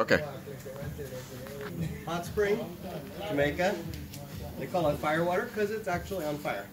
Okay. Hot spring, Jamaica. They call it firewater because it's actually on fire.